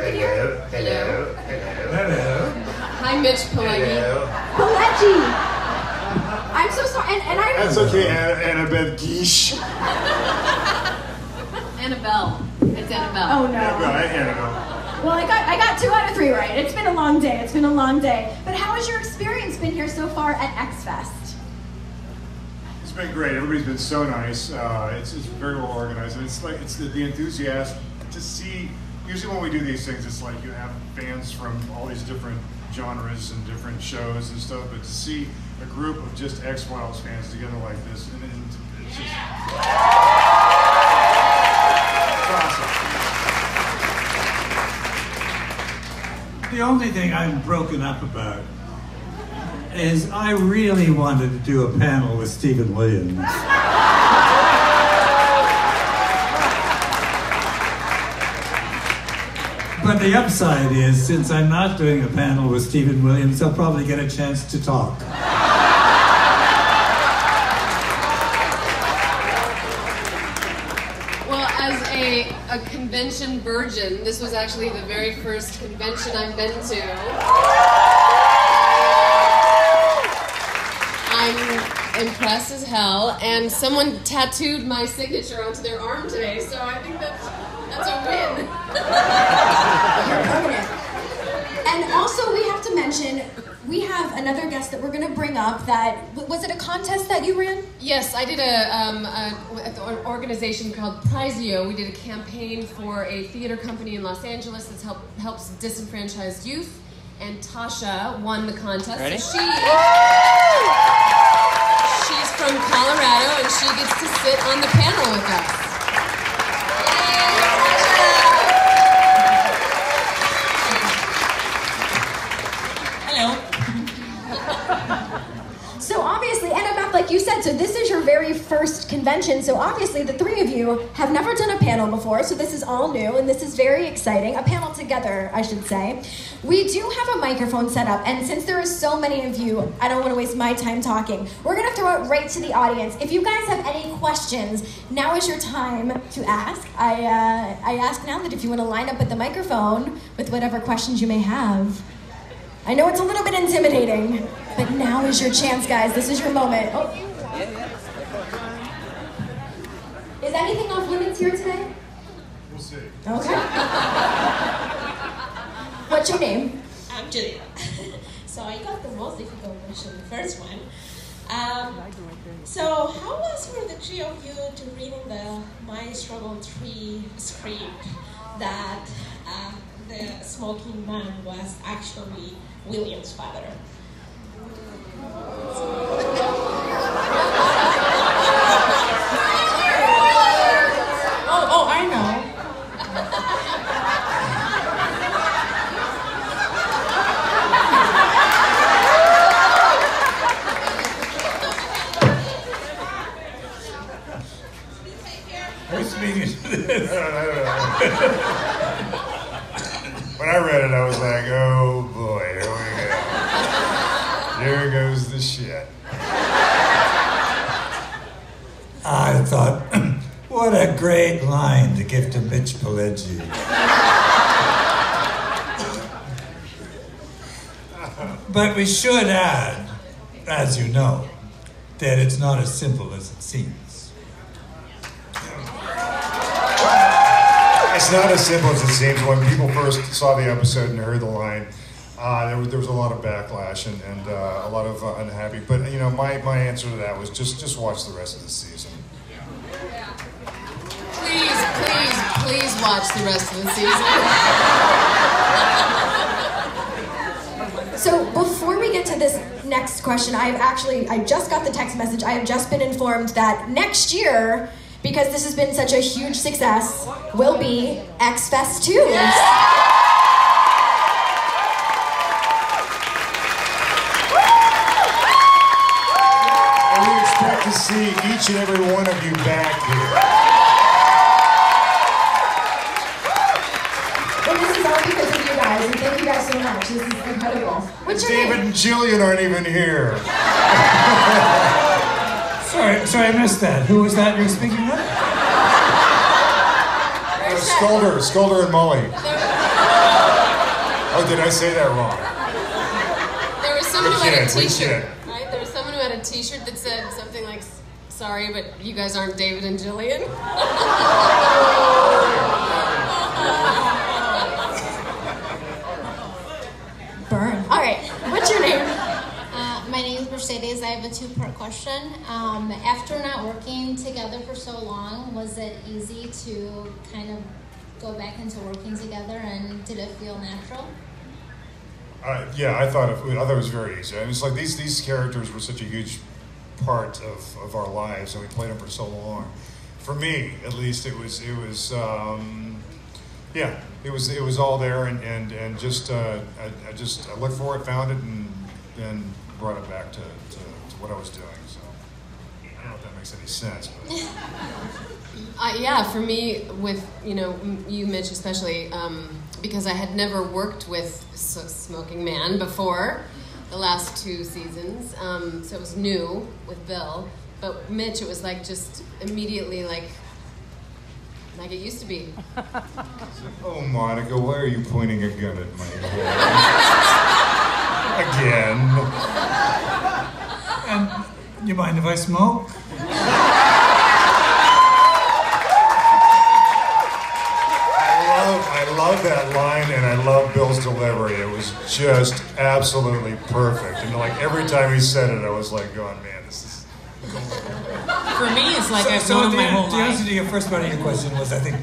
make sure everything's working here? Hello. Hello. Hi, Mitch Pileggi. Pileggi! I'm so sorry, and, and I That's okay, Anna- Annabeth Geesh. Annabelle. It's Annabelle. Oh no. Yeah, right, Annabelle. Well, I got I got two out of three right. It's been a long day. It's been a long day. But how has your experience been here so far at X Fest? It's been great. Everybody's been so nice. Uh, it's, it's very well organized. And it's like it's the, the enthusiasm to see. Usually when we do these things, it's like you have fans from all these different genres and different shows and stuff. But to see a group of just X Files fans together like this, and, and it's just it's awesome. The only thing I'm broken up about is I really wanted to do a panel with Steven Williams. But the upside is, since I'm not doing a panel with Steven Williams, I'll probably get a chance to talk. Well, as a, a convention virgin, this was actually the very first convention I've been to. I'm impressed as hell, and someone tattooed my signature onto their arm today, so I think that's, that's a win. You're permanent. And also, we have to mention we have another guest that we're going to bring up. That was it a contest that you ran? Yes, I did a, um, a at the organization called Prizeo. We did a campaign for a theater company in Los Angeles that help, helps disenfranchised youth. And Tasha won the contest. Ready? So she, she's from Colorado, and she gets to sit on the panel with us. First convention. So obviously, the three of you have never done a panel before. So this is all new, and this is very exciting. A panel together, I should say. We do have a microphone set up, and since there are so many of you, I don't want to waste my time talking. We're gonna throw it right to the audience. If you guys have any questions, now is your time to ask. I uh, I ask now that if you want to line up at the microphone with whatever questions you may have. I know it's a little bit intimidating, but now is your chance, guys. This is your moment. Oh. Is anything off limits here today? We'll see. Okay. What's your name? I'm Julia. so I got the most difficult question, the first one. Um, so how was for the three of you to read the My Struggle 3 script that uh, the smoking man was actually William's father? Oh, oh, I know. Who's speaking to this? I don't know, I don't know. when I read it, I was like, oh boy, here we go. Goes the shit. I thought, what a great line to give to Mitch Pileggi. but we should add, as you know, that it's not as simple as it seems. It's not as simple as it seems. When people first saw the episode and heard the line, uh, there, was, there was a lot of backlash and, and uh, a lot of uh, unhappy. But you know, my, my answer to that was just just watch the rest of the season. Please, please, please watch the rest of the season. So before we get to this next question, I've actually I just got the text message. I have just been informed that next year, because this has been such a huge success, will be X Fest 2. And we expect to see each and every one of you back here. And this is all because of you guys, and thank you guys so much. This is incredible. What's your David and Jillian aren't even here. Sorry, sorry, I missed that. Who was that you were speaking of? First, uh, Scolder, Scolder and Molly. Oh, did I say that wrong? There was someone We who had a can't, we T-shirt, right? There was someone who had a T-shirt that said something like, "Sorry, but you guys aren't David and Jillian." Burn. All right. What's your name? Uh, my name is Mercedes. I have a two-part question. Um, after not working together for so long, was it easy to kind of go back into working together, and did it feel natural? Uh, yeah, I thought it, I thought it was very easy. And it's like these these characters were such a huge part of, of our lives, and we played them for so long. For me, at least, it was it was um, yeah, it was it was all there, and and and just uh, I, I just I looked for it, found it, and then brought it back to, to, to what I was doing. So I don't know if that makes any sense, but. Uh, yeah, for me, with you know you, Mitch, especially um, because I had never worked with S- Smoking Man before the last two seasons, um, so it was new with Bill. But Mitch, it was like just immediately like like it used to be. Oh, Monica, why are you pointing a gun at my head? Again. And you mind if I smoke? I love, I love that line, and I love Bill's delivery. It was just absolutely perfect. And like every time he said it, I was like, going, man, this is. For me, it's like I've so known the, my whole the life. answer to your first part of your question was, I think,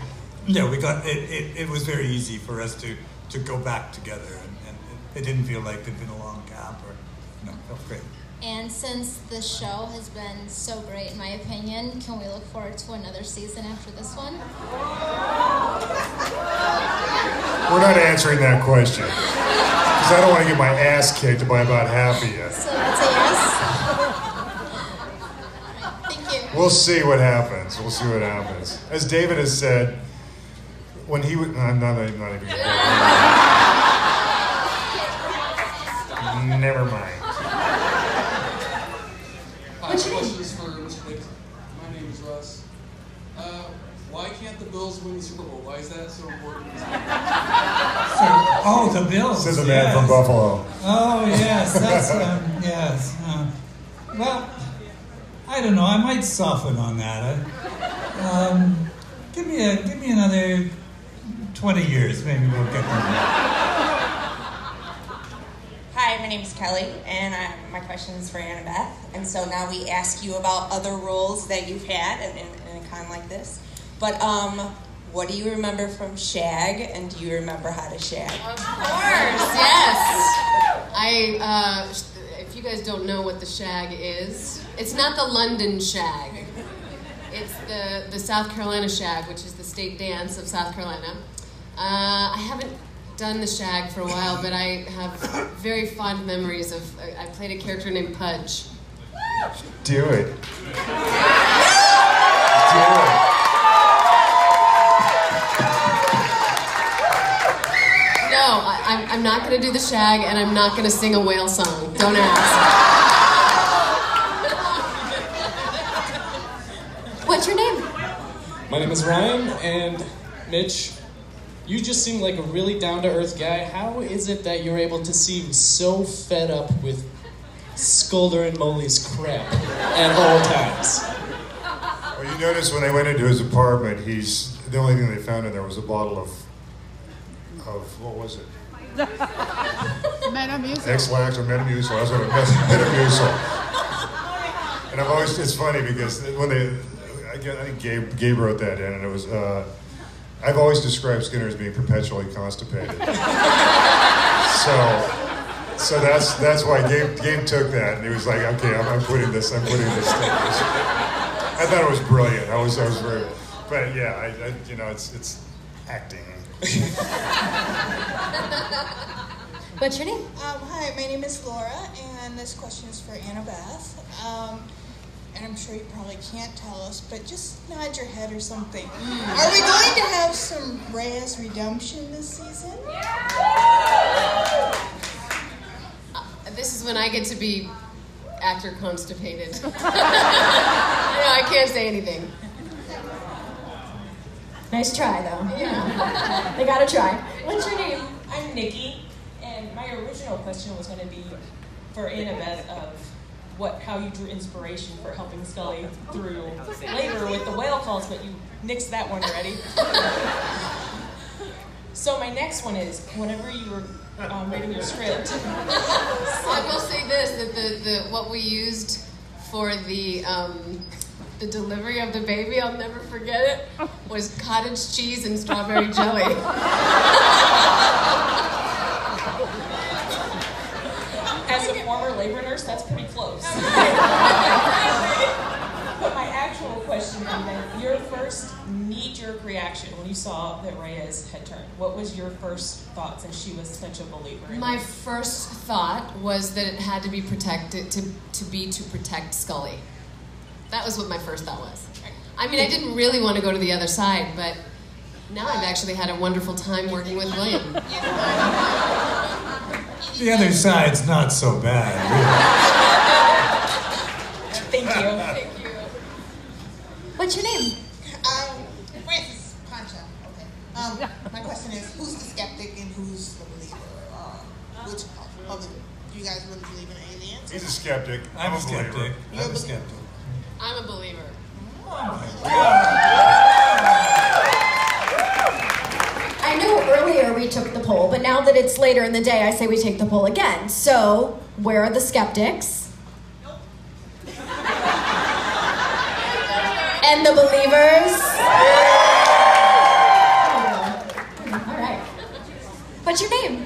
yeah, we got it. It, it was very easy for us to, to go back together, and it, didn't feel like there'd been a long gap, or no, it felt great. And since the show has been so great, in my opinion, can we look forward to another season after this one? We're not answering that question because I don't want to get my ass kicked by about half of you. So that's a yes. Thank you. We'll see what happens. We'll see what happens. As David has said, when he would, I'm not, I'm not even. Gonna Never mind. Hi, my question is for Mr. Dix. My name is Russ. Uh, why can't the Bills win the Super Bowl? Why is that so important? Oh, the Bills. Says a man yes. from Buffalo. Oh yes, that's um, yes. Uh, well, I don't know. I might soften on that. I, um, give me a give me another twenty years, maybe we'll get there. My name is Kelly, and uh, my question is for Annabeth. And so now we ask you about other roles that you've had in, in, in a con like this. But um, what do you remember from Shag, and do you remember how to shag? Of course, yes. I, uh, if you guys don't know what the shag is, it's not the London shag. It's the, the South Carolina shag, which is the state dance of South Carolina. Uh, I haven't done the shag for a while, but I have very fond memories of. I I played a character named Pudge. Do it. Do it. No, I, I'm, I'm not going to do the shag, and I'm not going to sing a whale song. Don't ask. What's your name? My name is Ryan, and Mitch, you just seem like a really down to earth guy. How is it that you're able to seem so fed up with Skulder and Molly's crap at all times? Well, you notice when they went into his apartment, he's the only thing they found in there was a bottle of of what was it? Metamucil. Ex-Lax or Metamucil. That's what it was. Metamucil. And I've always, it's funny because when they, I I think Gabe, Gabe wrote that in, and it was, uh, I've always described Skinner as being perpetually constipated. so, so that's that's why Gabe, Gabe took that, and he was like, okay, I'm, I'm putting this, I'm putting this. Thing. I thought it was brilliant. I was, I was very, but yeah, I, I you know, it's it's acting. What's your name? Um, hi, my name is Laura, and this question is for Annabeth. Um, and I'm sure you probably can't tell us, but just nod your head or something. Mm. Are we going to have some Reyes redemption this season? Yeah! This is when I get to be actor constipated. I know, I can't say anything. Nice try, though. Yeah. they gotta try. What's your name? I'm Nikki, and my original question was going to be for Annabeth of what how you drew inspiration for helping Scully through labor with the whale calls, but you nixed that one already. so my next one is whenever you were um, reading your script. I will say this: that the, the what we used for the um, the delivery of the baby, I'll never forget it, was cottage cheese and strawberry jelly. As a former labor nurse, that's pretty close. but my actual question is then, your first knee-jerk reaction when you saw that Reyes had turned, what was your first thought since she was such a believer in My first thought was that it had to be protected to to be to protect Scully. That was what my first thought was. I mean, I didn't really want to go to the other side, but now I've actually had a wonderful time working with William. The other side's not so bad. Thank you. Thank you. What's your name? Um, Francis Pancha. Okay. Um, my question is, who's the skeptic and who's the believer? Uh, which of the, do you guys really believe in aliens? He's a skeptic. I'm a believer. skeptic. I'm a skeptic. I'm a believer. I know earlier we took the poll, but now that it's later in the day, I say we take the poll again. So, where are the skeptics? And the believers? All right. What's your name?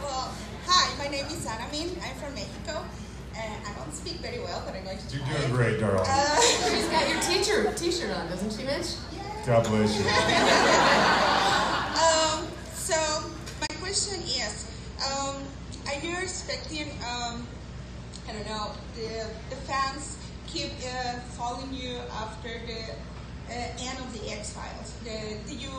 Well, hi, my name is Ana Min. I'm from Mexico, and I don't speak very well, but I'm going to You're try. doing great, darling. Uh, She's got your teacher t-shirt on, doesn't she, Mitch? God bless you. um, so my question is, um, are you expecting, um, I don't know, the, the fans keep uh, following you after the uh, end of the X Files? Do you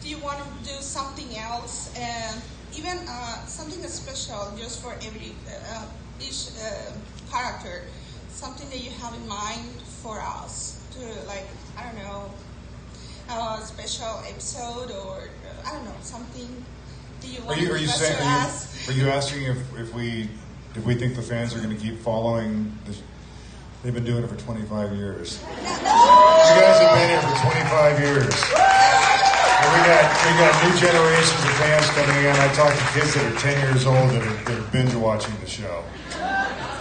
do you want to do something else, and even uh, something special just for every uh, each uh, character? Something that you have in mind for us to like, I don't know, a special episode or uh, I don't know something. Do you Are want you, to are you saying, to are you, are you asking if, if we, if we think the fans are gonna keep following this? They've been doing it for twenty-five years. You guys have been here for twenty-five years. And we got, we got new generations of fans coming in. I talk to kids that are ten years old that are, that binge watching the show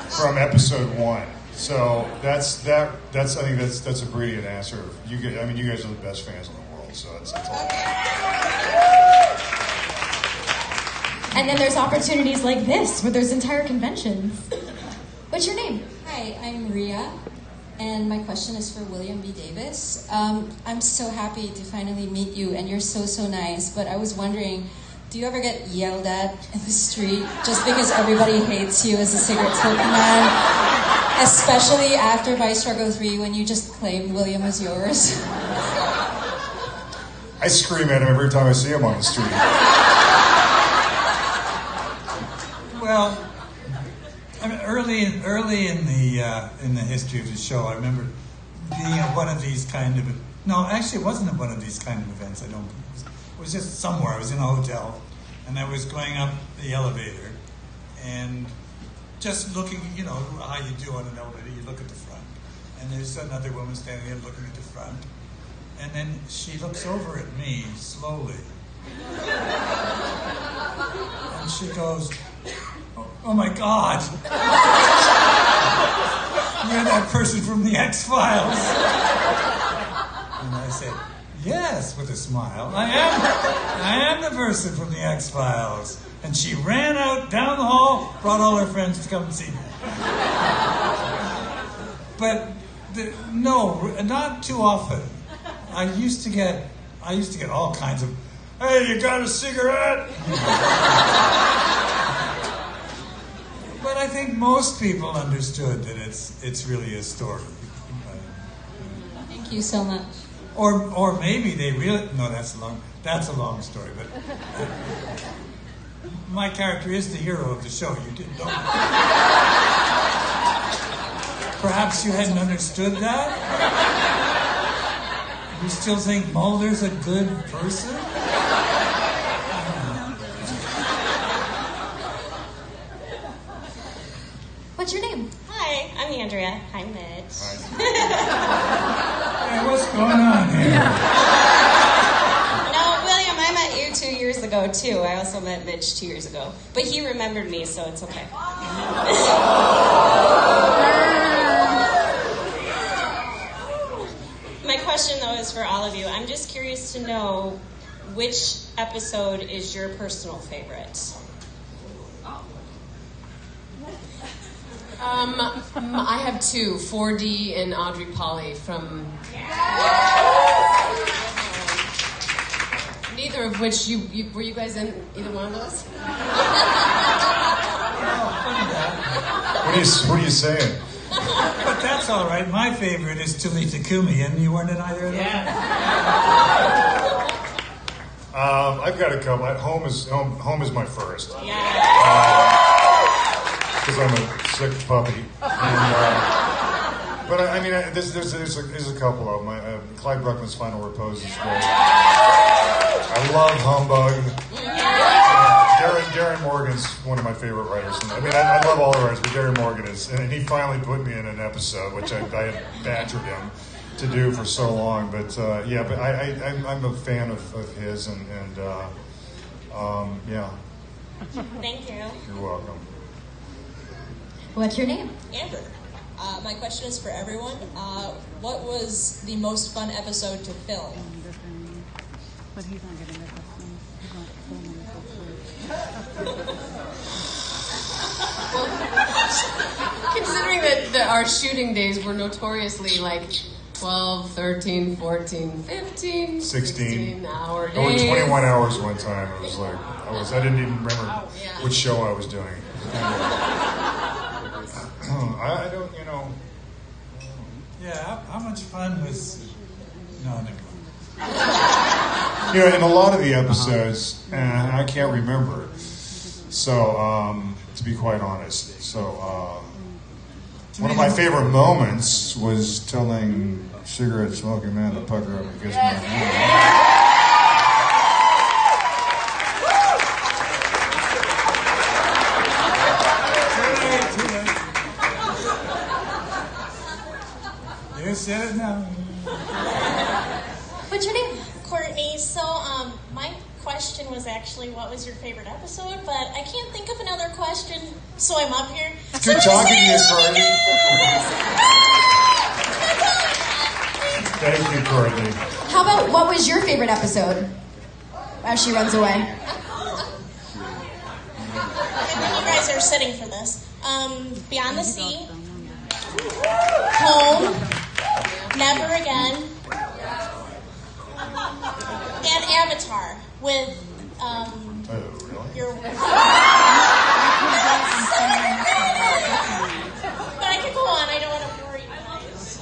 from episode one. So that's, that, that's, I think that's, that's a brilliant answer. You guys, I mean, you guys are the best fans in the world, so that's, that's all. And then there's opportunities like this, where there's entire conventions. What's your name? Hi, I'm Ria, and my question is for William B. Davis. Um, I'm so happy to finally meet you, and you're so, so nice. But I was wondering, do you ever get yelled at in the street just because everybody hates you as a cigarette smoking man? Especially after Vice Struggle 3 when you just claimed William was yours. I scream at him every time I see him on the street. Well, I mean, early in early in the uh, in the history of the show, I remember being at one of these kind of no, actually, it wasn't at one of these kind of events. I don't. It was just somewhere. I was in a hotel, and I was going up the elevator, and just looking. You know how you do on an elevator. You look at the front, and there's another woman standing there looking at the front, and then she looks over at me slowly, and she goes. Oh, my God! You're that person from the X Files. And I said, Yes, with a smile. I am. I am the person from the X Files. And she ran out down the hall, brought all her friends to come and see me. But the, no, not too often. I used to get. I used to get all kinds of. Hey, you got a cigarette? Think most people understood that it's it's really a story. Thank you so much. Or or maybe they really no that's a long that's a long story. But uh, my character is the hero of the show. You didn't know. Perhaps you hadn't understood that. You still think Mulder's a good person? What's your name? Hi, I'm Andrea. Hi, Mitch. Hey, what's going on here? No, William, I met you two years ago too. I also met Mitch two years ago, but he remembered me, so it's okay. My question though is for all of you. I'm just curious to know which episode is your personal favorite. Um, m- I have two, 4D and Audrey Pauley from. Neither of which you, you were you guys in either one of those? What are you, what are you saying? But that's all right. My favorite is Talitha Cumi, and you weren't in either of them? Um, I've got a couple. Home is home, home is my first. Because I'm a sick puppy. And, uh, but I, I mean, I, there's, there's, there's, a, there's a couple of them. I, uh, Clyde Bruckman's Final Repose is great. I love Humbug. Darren, Darin Morgan's one of my favorite writers. I mean, I, I love all the writers, but Darin Morgan is. And he finally put me in an episode, which I, I had badgered him to do for so long. But uh, yeah, but I, I, I'm, I'm a fan of, of his, and, and uh, um, yeah, Thank you. you're welcome. What's your name? Amber. Uh, my question is for everyone. Uh, what was the most fun episode to film? But he's not getting the. He's not filming Considering that, that our shooting days were notoriously like 12, 13, 14, 15, 16 hour I went days. 21 hours one time. It was like I was. I didn't even remember which show I was doing. I, I don't. You know. Yeah, how, how much fun was. No, never mind. You know, in a lot of the episodes, and I can't remember. So, um, to be quite honest, so uh, one of my favorite moments was telling cigarette smoking man to pucker up and kiss my hand. You said it now. What's your name? Courtney. So, um, my question was actually what was your favorite episode, but I can't think of another question, so I'm up here. Good talking to you, Courtney. Thank you, Courtney. How about what was your favorite episode? As she runs away. And then you guys are sitting for this. Um, Beyond the Sea, Home, Never Again, and Avatar with um, your. but I could go on. I don't want to bore you guys.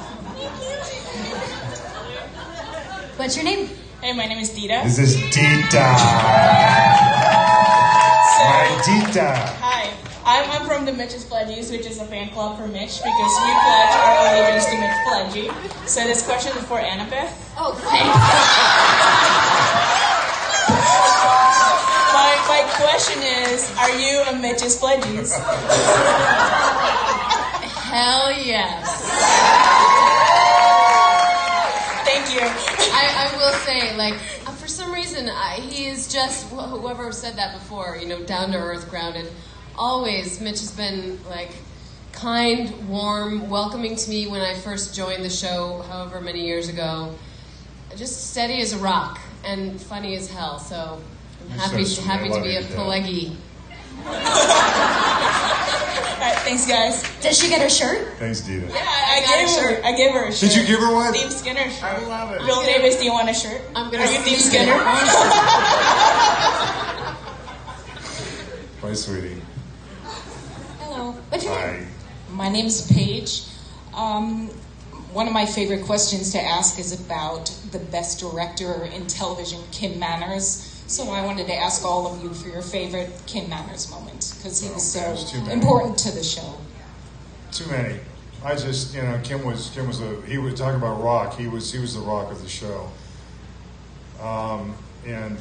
What's your name? Hey, my name is Dita. This is Dita. My Dita. I'm, I'm from the Mitch's Pledges, which is a fan club for Mitch because we pledge our allegiance to Mitch Pileggi. So this question is for Annabeth. Oh, My, my question is, are you a Mitch's Pledges? Hell yes. Thank you. I, I will say, like, uh, for some reason, I, he is just, wh- whoever said that before, you know, down to earth, grounded. Always, Mitch has been, like, kind, warm, welcoming to me when I first joined the show, however many years ago. Just steady as a rock and funny as hell, so I'm You're happy, so sweet. happy to be a. Pileggi. Alright, thanks guys. Did she get her shirt? Thanks, Dita. Yeah, I, I got gave her. shirt. I gave her a shirt. Did you give her one? Steve Skinner shirt. I love it. Bill Davis, do you want a shirt? I'm gonna Are you Steve sneak. Skinner? Bye, sweetie. Hello. What's your Hi. name? My name's Paige. Um, one of my favorite questions to ask is about the best director in television, Kim Manners. So I wanted to ask all of you for your favorite Kim Manners moment because he was Oh, so important to the show. Too many. I just, you know, Kim was Kim was a he was talking about rock. He was he was the rock of the show. Um, and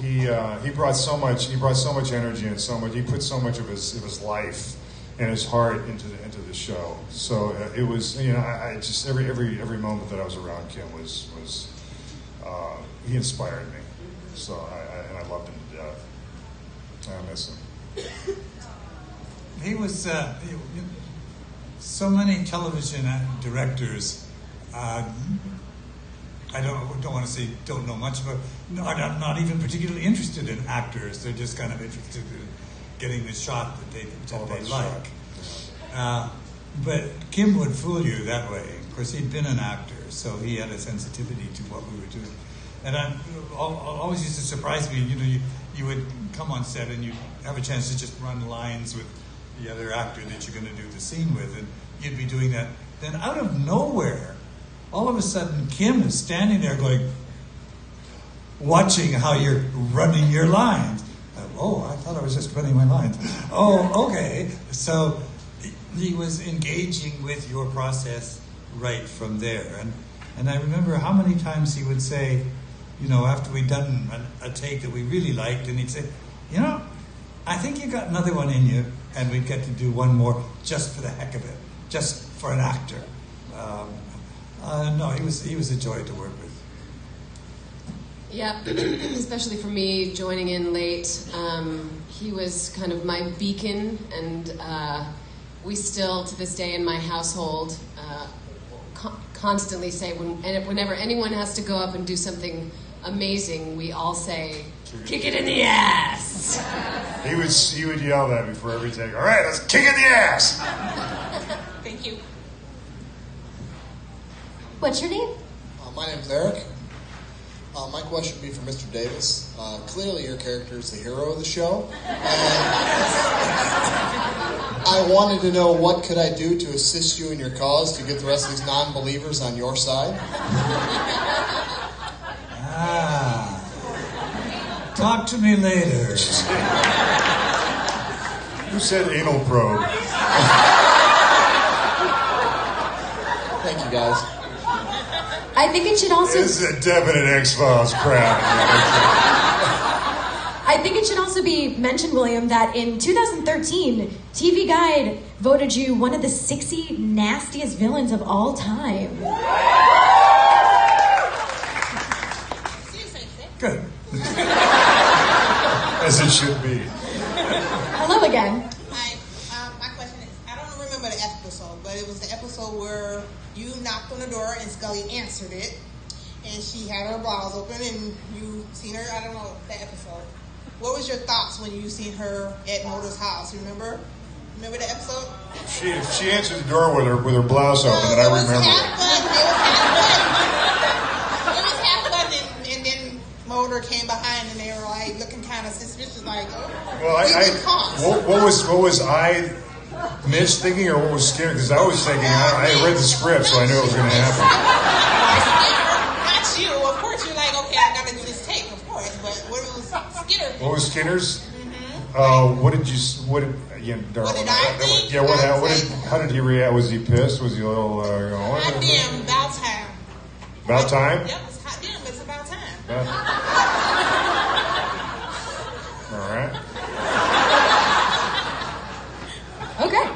he uh, he brought so much he brought so much energy and so much he put so much of his of his life and his heart into the into the show. So uh, it was you know I, I just every every every moment that I was around Kim was was uh, he inspired me. So I, I and I loved him to death. I miss him. He was uh, so many television directors. I don't don't want to say don't know much about. No, are not, not even particularly interested in actors. They're just kind of interested in getting the shot that they that they like. Uh, but Kim would fool you that way. Of course, he'd been an actor, so he had a sensitivity to what we were doing. And I al- al- always used to surprise me. You know, you, you would come on set and you'd have a chance to just run lines with the other actor that you're going to do the scene with, and you'd be doing that. Then out of nowhere, all of a sudden, Kim is standing there going, watching how you're running your lines. Uh, oh, I thought I was just running my lines. Oh, okay. So he was engaging with your process right from there. And, and I remember how many times he would say, you know, after we'd done a, a take that we really liked, and he'd say, you know, I think you got another one in you, and we'd get to do one more just for the heck of it, just for an actor. Um, uh, no, he was he was a joy to work with. Yeah, especially for me joining in late. Um, he was kind of my beacon, and uh, we still, to this day in my household, uh, co- constantly say when, and whenever anyone has to go up and do something amazing, we all say, "Kick it in the ass." He would he would yell that before every take. All right, let's kick it in the ass. Thank you. What's your name? Uh, my name's Eric. Uh, my question would be for Mr. Davis. Uh, clearly, your character is the hero of the show. I wanted to know what could I do to assist you in your cause to get the rest of these non-believers on your side. Ah. Talk to me later. Who said anal probe? Thank you, guys. I think it should also. This is a definite X Files crowd. I think it should also be mentioned, William, that in 2013, TV Guide voted you one of the 60 nastiest villains of all time. Good. As it should be. Hello again. Hi. Um, my question is, I don't remember the episode, but it was the episode where you knocked on the door and Scully answered it, and she had her blouse open, and you seen her. I don't know that episode. What was your thoughts when you seen her at Mulder's house? Remember? Remember the episode? She she answered the door with her with her blouse open, and I remember. It was half button, and, and then Motor came behind, and they were like looking kind of suspicious, like, oh, Well, I, I what, what was what was I, Mitch thinking, or what was Skinner? Because I was thinking I, I read the script, so I knew it was going to happen. Not you. Of course, you're like, okay, I gotta do this tape, of course. But what was Skinner? What was Skinner's? Uh, what did you? What did? Yeah, What did I think? Yeah, what, how, what did, how did he react? Was he pissed? Was he a little? Uh, you know, Hot damn, about time. about time? Yep, it's hot damn, it's about time right. Okay.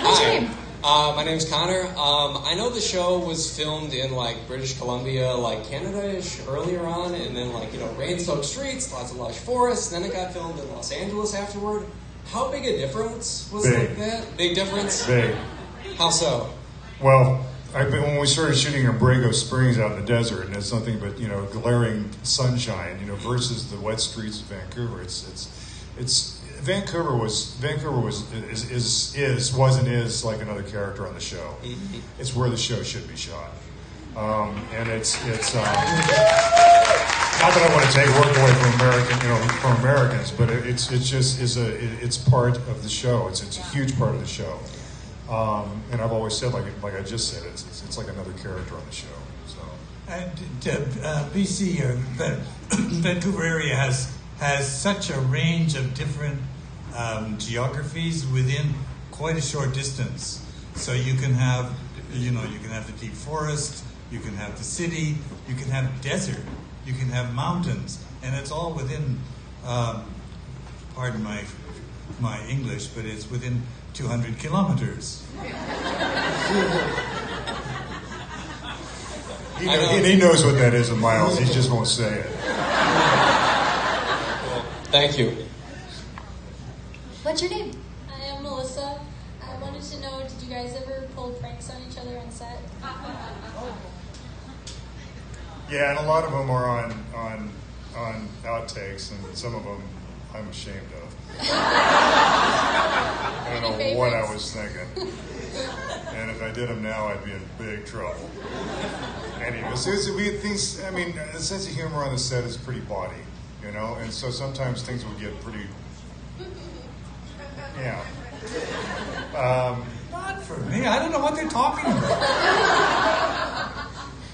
What's your name? Uh, my name's Connor. Um, I know the show was filmed in like British Columbia, like Canada-ish earlier on, and then like you know rain-soaked streets, lots of lush forests. Then it got filmed in Los Angeles afterward. How big a difference was Big. like that? Big difference. Big. How so? Well, I, when we started shooting in Borrego Springs out in the desert, and it's nothing but you know glaring sunshine, you know, versus the wet streets of Vancouver. It's it's it's Vancouver was Vancouver was is is, is was and is like another character on the show. It's where the show should be shot, um, and it's it's. Um, not that I want to take work away from American, you know, from Americans, but it, it's it's just is a it, it's part of the show. It's it's a huge part of the show, um, and I've always said like like I just said, it's it's, it's like another character on the show. So And uh, BC or Van- Vancouver area has has such a range of different um, geographies within quite a short distance. So you can have, you know, you can have the deep forest, you can have the city, you can have desert, you can have mountains, and it's all within. Um, pardon my my English, but it's within 200 kilometers. He, know, he knows what that is in miles. He just won't say it. Thank you. What's your name? I am Melissa. I wanted to know, did you guys ever pull pranks on each other on set? Yeah, and a lot of them are on on on outtakes, and some of them I'm ashamed of. I don't know Any what I was thinking. And if I did them now, I'd be in big trouble. Anyway, so it's, we things. I mean, the sense of humor on the set is pretty body, you know, and so sometimes things will get pretty. Yeah. Um, Not for me. I don't know what they're talking about.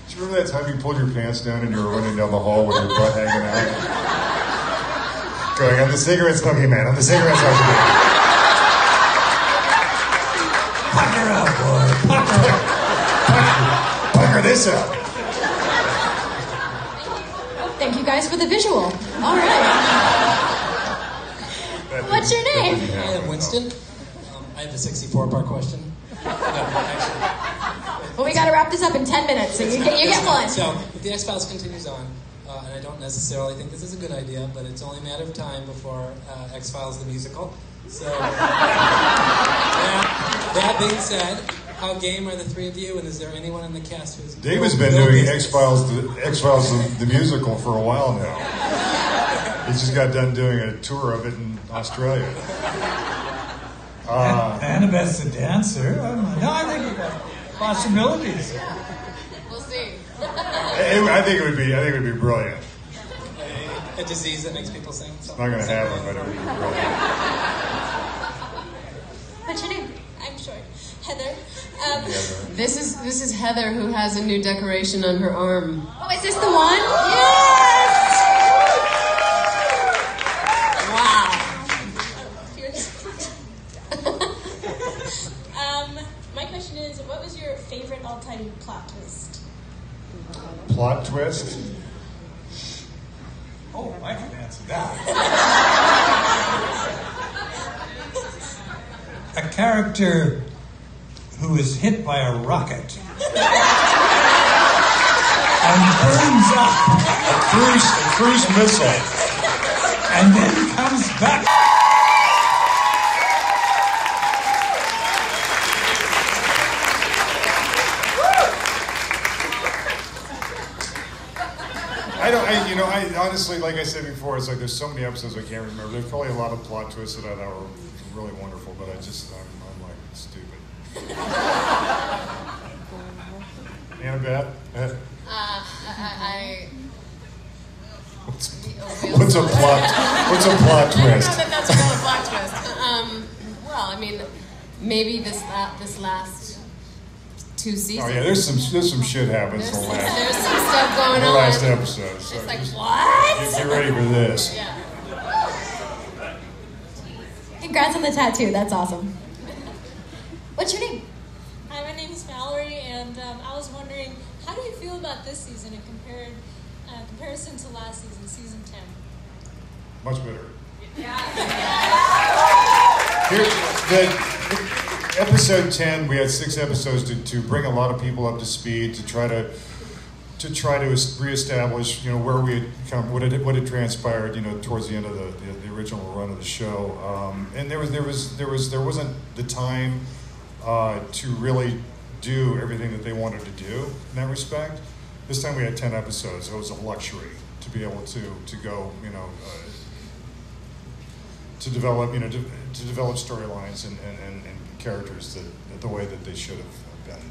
do you remember that time you pulled your pants down and you were running down the hall with your butt hanging out? Going, I'm the cigarette smoking man. I'm the cigarette smoking man. Pucker up, boy. Pucker up. Pucker this up. Thank you guys for the visual. All right. What's your name? I am Winston. Um, I have a 64 part question. No, actually. Well, we got to wrap this up in 10 minutes, so you get, you get one. So, if the X Files continues on, uh, and I don't necessarily think this is a good idea, but it's only a matter of time before uh, X Files the musical. So, that, that being said, how game are the three of you, and is there anyone in the cast who's Dave has been doing? X Files, X Files, the, the musical for a while now. He just got done doing a tour of it in Australia. Uh, Annabeth's a dancer. I don't know. No, I think we got possibilities. We'll see. it- I think it would be, I think it would be brilliant. A disease that makes people sing. It's not going to happen, but it would be brilliant. What's your name? I'm short. Heather. Um, This is this is Heather who has a new decoration on her arm. Oh, is this the one? Yes! Wow. um, my question is, what was your favorite all-time plot twist? Plot twist? Oh, I can answer that. a character who is hit by a rocket and burns up A cruise, a cruise missile. and then comes back. I don't, I, you know, I honestly, like I said before, it's like there's so many episodes I can't remember. There's probably a lot of plot twists that I thought were really wonderful, but I just, I'm, I'm like stupid. Annabeth, Uh, I, I, what's, what's a plot? What's a plot twist? I don't know that that's a real plot twist. Um, well, I mean, maybe this la- this last two seasons. Oh yeah, there's some there's some shit happens in the There's last some stuff going the on. last episode. So It's like just what? get, get ready for this. Yeah. Congrats on the tattoo. That's awesome. What's your name? Hi, my name is Mallory, and um, I was wondering, how do you feel about this season in compared, uh, comparison to last season, season 10? Much better. Yeah. Here, the, episode ten, we had six episodes to, to bring a lot of people up to speed to try to to try to reestablish, you know, where we had come, what had what had transpired, you know, towards the end of the, the, the original run of the show. Um, and there was there was there was there wasn't the time uh, to really do everything that they wanted to do in that respect. This time we had ten episodes, so it was a luxury to be able to to go, you know. Uh, to develop, you know, to, to develop storylines and, and, and, and characters that, that the way that they should have been.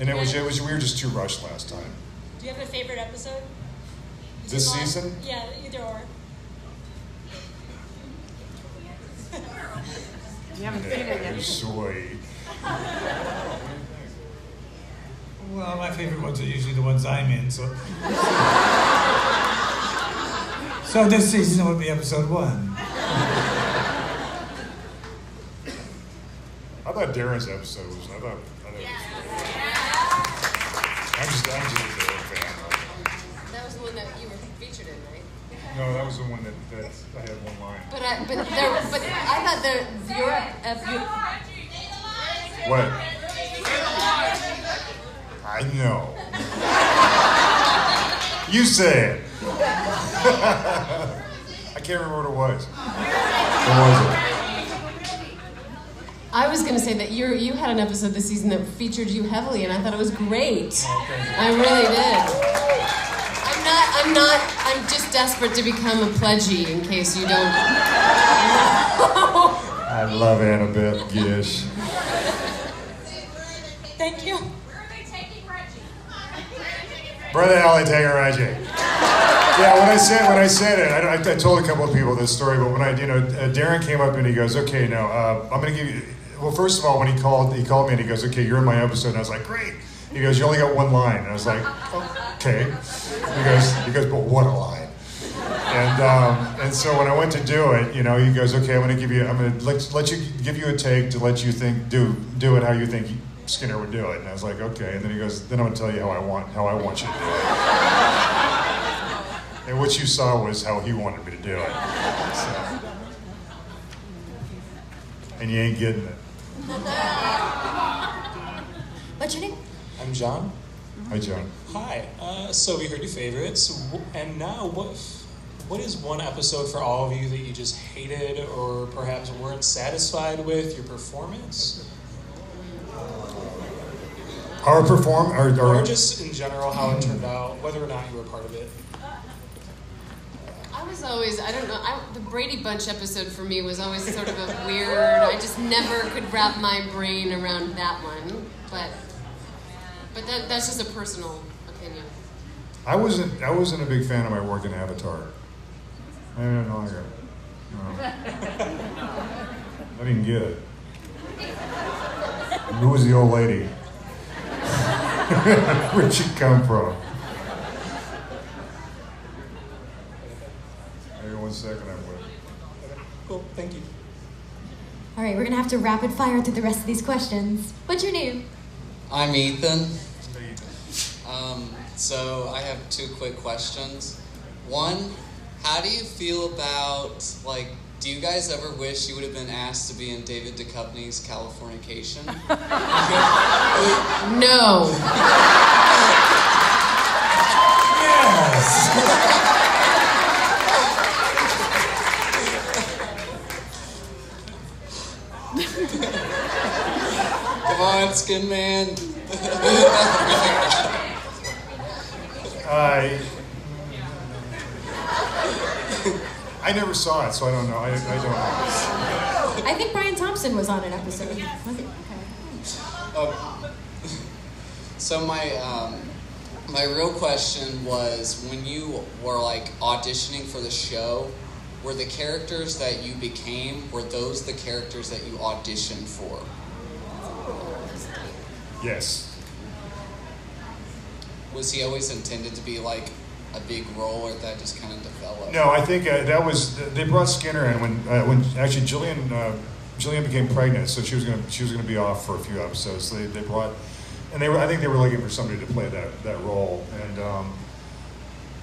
And it was, it was, we were just too rushed last time. Do you have a favorite episode? This Long- season? Yeah, either or. You haven't seen it Yeah, yet. sweet. Well, my favorite ones are usually the ones I'm in, so. so this season would be episode one. I thought thought Darin's episode was. I thought. I thought it was I'm just. I'm just a fan. That was the one that you were featured in, right? No, that was the one that, that I had one line. But I, but there, but I thought there, your, uh, your What? I know. you say it. I can't remember what it was. What was it? I was going to say that you you had an episode this season that featured you heavily, and I thought it was great. I really did. I'm not. I'm not. I'm just desperate to become a Pileggi in case you don't. I love Annabeth Gish. Thank you. Brother Alley, take her Reggie. Yeah, when I said when I said it, I, I, I told a couple of people this story, but when I, you know, uh, Darin came up and he goes, "Okay, now uh, I'm going to give you." Well, first of all, when he called, he called me and he goes, "Okay, you're in my episode," and I was like, "Great." He goes, "You only got one line," and I was like, "Okay." He goes, "He goes, but what a line." And um, and so when I went to do it, you know, he goes, "Okay, I'm going to give you, I'm going to let, let you give you a take to let you think do do it how you think Skinner would do it." And I was like, "Okay." And then he goes, "Then I'm going to tell you how I want how I want you to do it." And what you saw was how he wanted me to do it. So. And you ain't getting it. What's your name? I'm John. Hi, John. Hi. Uh, so we heard your favorites, and now what? What is one episode for all of you that you just hated, or perhaps weren't satisfied with your performance, Our perform, or, or, or just in general how it turned out, whether or not you were part of it? Was always, I don't know, I, the Brady Bunch episode for me was always sort of a weird, I just never could wrap my brain around that one. But, but that, that's just a personal opinion. I wasn't I wasn't a big fan of my work in Avatar. I didn't it. No. I didn't get it. Who was the old lady? Where'd she come from? Maybe one second I'm with. Cool. Thank you. All right, we're gonna have to rapid fire through the rest of these questions. What's your name? I'm Ethan. Um, so I have two quick questions. One, how do you feel about like? Do you guys ever wish you would have been asked to be in David Duchovny's Californication? No. Come on, Skin Man. I I never saw it, so I don't know. I, I don't know. I think Brian Thompson was on an episode. Was it? Oh. So my um, my real question was when you were like auditioning for the show, were the characters that you became were those the characters that you auditioned for? Yes. Was he always intended to be like a big role, or that just kind of developed? No, I think uh, that was they brought Skinner in when uh, when actually Gillian uh, Gillian became pregnant, so she was gonna she was gonna be off for a few episodes. So they, they brought and they were I think they were looking for somebody to play that that role. And um,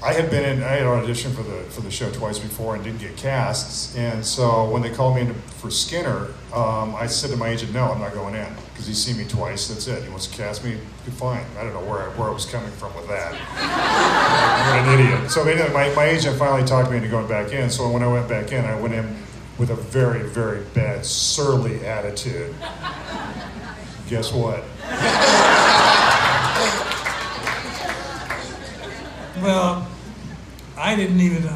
I had been in I had auditioned for the for the show twice before and didn't get cast. And so when they called me in for Skinner, um, I said to my agent, "No, I'm not going in because he's seen me twice. That's it. He wants to cast me. Fine. I don't know where I, where I was coming from with that." What an idiot. So my, my agent finally talked me into going back in. So when I went back in, I went in with a very, very bad, surly attitude. Guess what? Well, I didn't even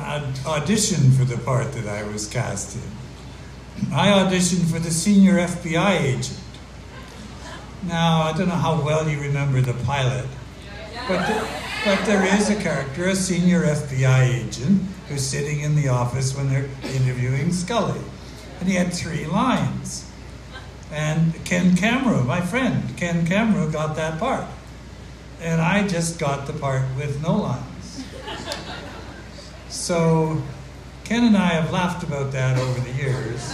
audition for the part that I was cast in. I auditioned for the senior FBI agent. Now, I don't know how well you remember the pilot, but, but there is a character, a senior FBI agent, who's sitting in the office when they're interviewing Scully. And he had three lines. And Ken Camroux, my friend, Ken Camroux got that part. And I just got the part with no lines. So Ken and I have laughed about that over the years.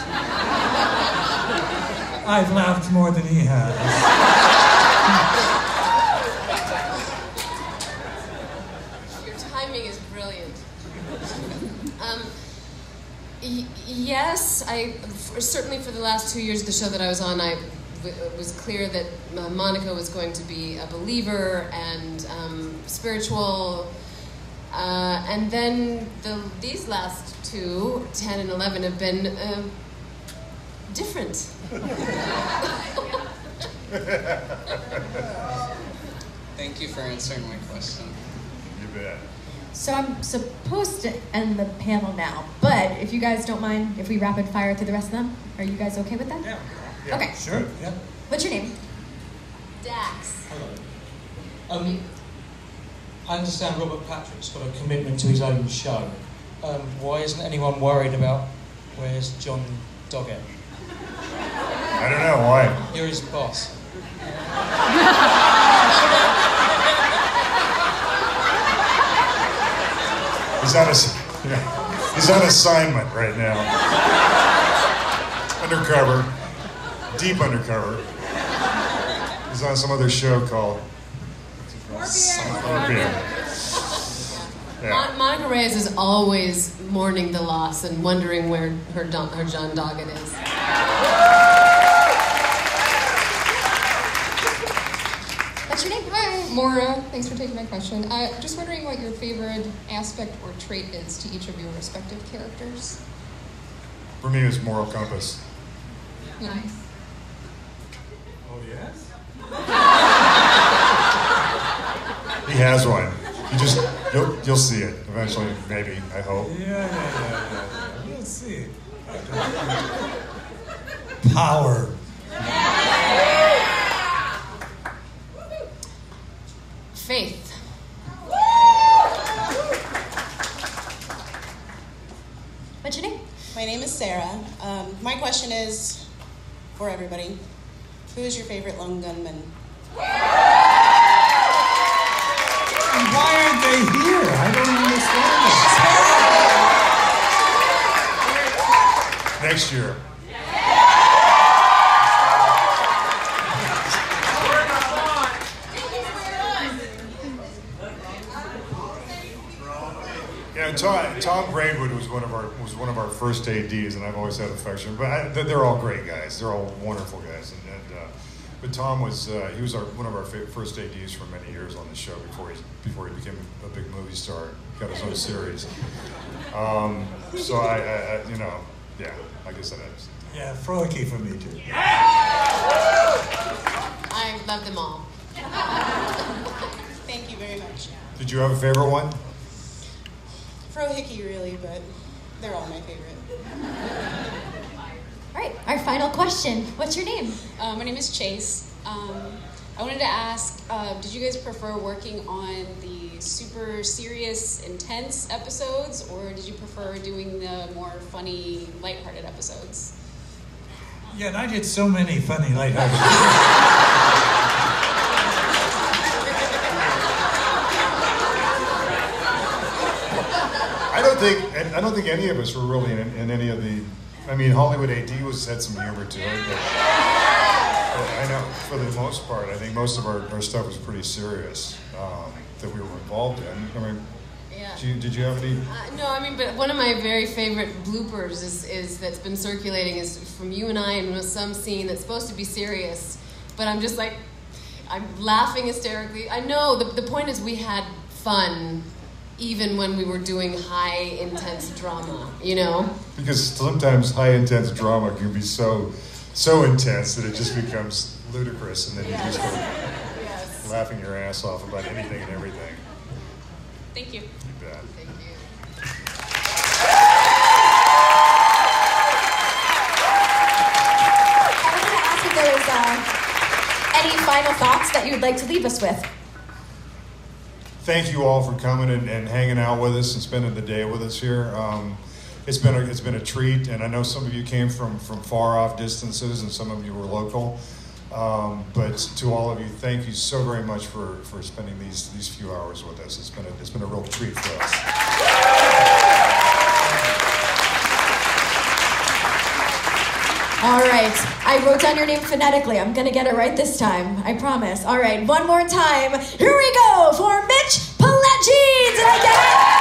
I've laughed more than he has. Your timing is brilliant. Um, y- yes, I f- certainly for the last two years of the show that I was on, I it was clear that uh, Monica was going to be a believer and um, spiritual. Uh, and then the, these last two, 10 and 11, have been um different. Thank you for answering my question. You bet. So I'm supposed to end the panel now, but if you guys don't mind, if we rapid fire through the rest of them, are you guys okay with that? Yeah. Okay. Sure. Yeah. What's your name? Dax. Hello. Um, I understand Robert Patrick's got a commitment to his own show. Um, why isn't anyone worried about where's John Doggett? I don't know why. You're his boss. He's on ass- yeah, he's on assignment right now. Undercover, deep undercover. He's on some other show called Scorpion. Yeah. Mon- Monica Reyes is always mourning the loss and wondering where her, Don- her John Doggett is. What's your name? Hi, Maura. Thanks for taking my question. Uh, just wondering what your favorite aspect or trait is to each of your respective characters. For me, it's moral compass. Nice. Oh yes. He has one. You just you'll you'll see it eventually, maybe. I hope. Yeah, yeah, yeah, yeah. We'll see. Power. Faith. What's your name? My name is Sarah. Um, my question is for everybody Who is your favorite lone gunman? And why aren't they? I don't understand Next year. Yeah, Tom, Tom Braidwood was one of our was one of our first ads, and I've always had affection. But I, they're they're all great guys. They're all wonderful guys. And, and uh, but Tom was uh, he was our, one of our fa- first ads for many years on the show before he before he became a big movie star. Got his own series. Um, so I, I, I, you know, yeah, I guess that is. Yeah, Frohike for me too. I love them all. Thank you very much. Did you have a favorite one? Frohike, really, but they're all my favorite. All right, our final question. What's your name? Uh, my name is Chase. Um, I wanted to ask uh, Did you guys prefer working on the super serious, intense episodes, or did you prefer doing the more funny, lighthearted episodes? Yeah, and I did so many funny lighthearted. I don't think I don't think any of us were really in, in any of the. I mean, Hollywood AD was had some humor to it, but, I know for the most part, I think most of our, our stuff was pretty serious um, that we were involved in. I mean, Yeah. did you, did you have any? Uh, no, I mean, but one of my very favorite bloopers is, is that's been circulating is from you and I in some scene that's supposed to be serious, but I'm just like, I'm laughing hysterically. I know the, the point is we had fun even when we were doing high intense drama, you know? Because sometimes high intense drama can be so so intense that it just becomes ludicrous, and then you just go laughing your ass off about anything and everything. Thank you. You bet. Thank you. I was going to ask if there was uh, any final thoughts that you would like to leave us with. Thank you all for coming and, and hanging out with us and spending the day with us here. Um, it's been a, it's been a treat, and I know some of you came from from far off distances, and some of you were local. Um, but to all of you, thank you so very much for, for spending these these few hours with us. It's been a, it's been a real treat for us. All right. I wrote down your name phonetically. I'm going to get it right this time. I promise. All right. One more time. Here we go for Mitch Pileggi. Did I get it?